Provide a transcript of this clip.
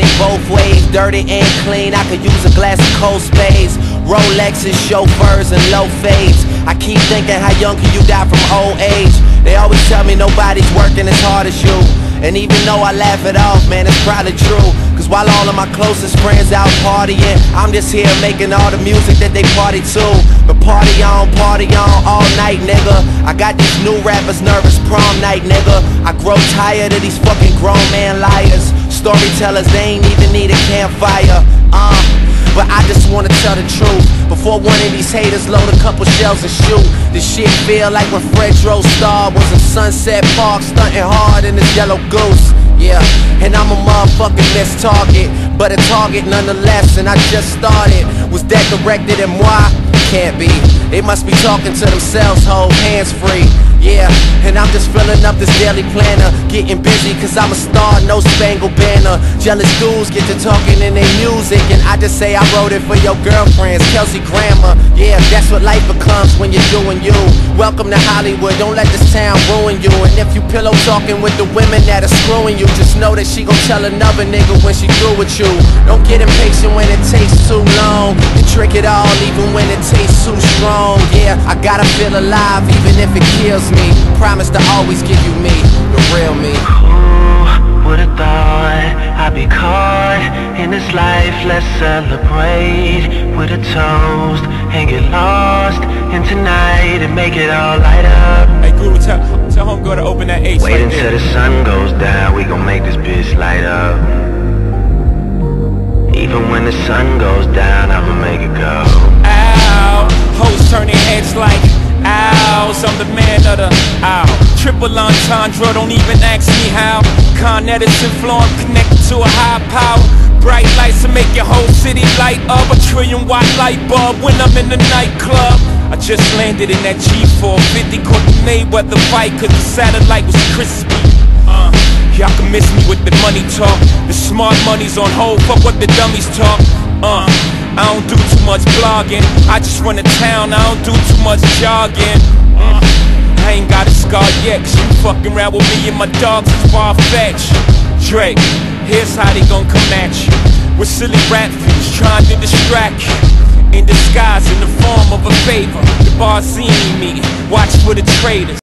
it both ways, dirty and clean. I could use a glass of cold spades. Rolexes, chauffeurs, and low fades. I keep thinking, how young can you die from old age? They always tell me nobody's working as hard as you. And even though I laugh it off, man, it's probably true. Cause while all of my closest friends out partying, I'm just here making all the music that they party to. But party on, party on all night, nigga. I got these new rappers nervous prom night, nigga. I grow tired of these fucking grown man liars. Storytellers, they ain't even need a campfire. Uh, but I just wanna tell the truth. Before one of these haters load a couple shells and shoot This shit feel like when Fredro Starr was in Sunset Park Stunting hard in his yellow goose Yeah, and I'm a motherfucking missed target But a target nonetheless and I just started. Was that directed at moi? Can't be. They must be talking to themselves, hold hands free yeah, and I'm just filling up this daily planner. Getting busy cause I'm a star, no spangled banner. Jealous dudes get to talking in their music And I just say I wrote it for your girlfriends Kelsey Grammer, yeah, that's what life becomes when you're doing you. Welcome to Hollywood, don't let this town ruin you. And if you pillow talking with the women that are screwing you Just know that she gon' tell another nigga when she through with you. Don't get impatient when it takes too long You trick it all even when it tastes too strong. Yeah, I gotta feel alive even if it kills me. Promise to always give you me, the real me. Who would've thought I'd be caught in this life? Let's celebrate with a toast And get lost in tonight and make it all light up. Hey Guru, tell, tell homegirl to open that H Wait right until there. the sun Triple entendre, don't even ask me how. Con Edison flowing connected to a high power. Bright lights to make your whole city light up. A trillion watt light bulb when I'm in the nightclub. I just landed in that G450, caught the Mayweather fight cause the satellite was crispy. Uh, y'all can miss me with the money talk. The smart money's on hold, fuck what the dummies talk. Uh, I don't do too much blogging. I just run a town, I don't do too much jogging. A scar cause you fucking around with me and my dogs is far fetched. Drake, here's how they gon' come at you. With silly rap trying to distract you. In disguise, in the form of a favor. The Barzini meeting, watch for the traitors.